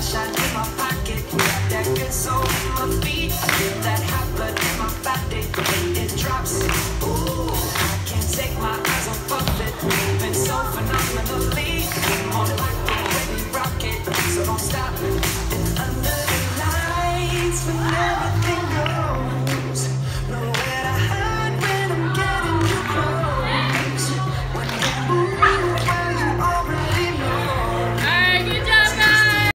sunshine in my